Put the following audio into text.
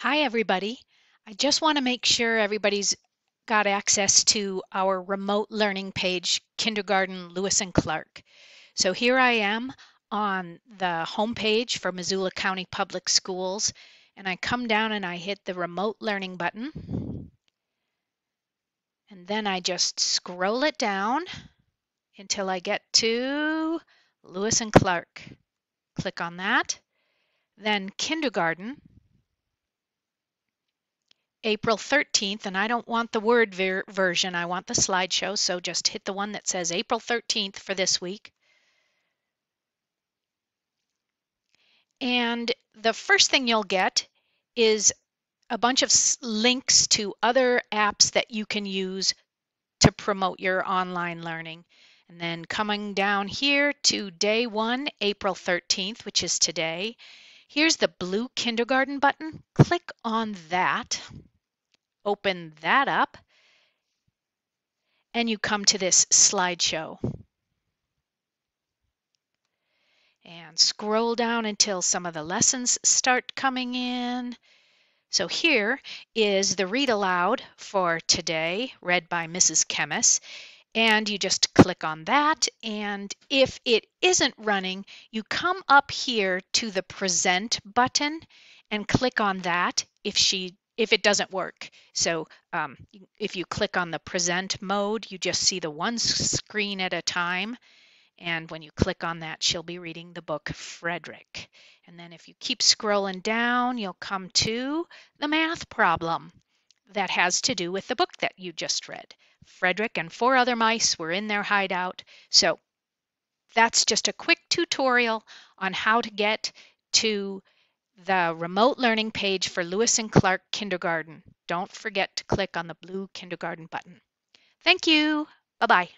Hi, everybody. I just want to make sure everybody's got access to our remote learning page, Kindergarten Lewis and Clark. So here I am on the homepage for Missoula County Public Schools, and I come down and I hit the remote learning button. And then I just scroll it down until I get to Lewis and Clark. Click on that. Then kindergarten. April 13th, and I don't want the Word ver version, I want the slideshow, so just hit the one that says April 13th for this week. And the first thing you'll get is a bunch of links to other apps that you can use to promote your online learning. And then coming down here to day one, April 13th, which is today, here's the blue kindergarten button. Click on that open that up, and you come to this slideshow. And scroll down until some of the lessons start coming in. So here is the read aloud for today, read by Mrs. Kemmis. And you just click on that. And if it isn't running, you come up here to the present button and click on that if she if it doesn't work. So um, if you click on the present mode, you just see the one screen at a time. And when you click on that, she'll be reading the book Frederick. And then if you keep scrolling down, you'll come to the math problem that has to do with the book that you just read. Frederick and four other mice were in their hideout. So that's just a quick tutorial on how to get to the remote learning page for Lewis and Clark Kindergarten. Don't forget to click on the blue kindergarten button. Thank you. Bye-bye.